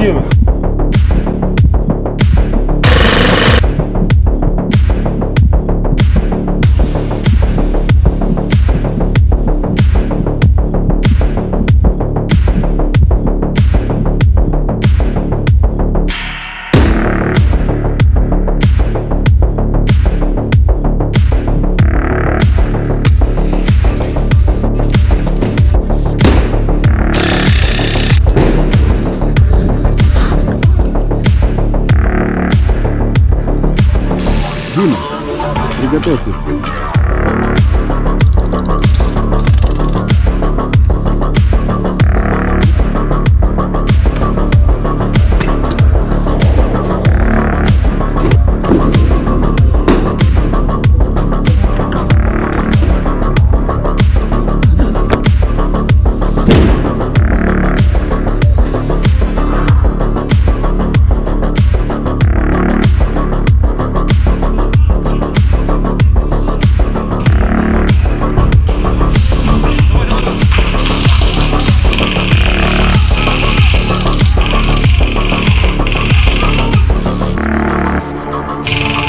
Картина. Дима, приготовьтесь. you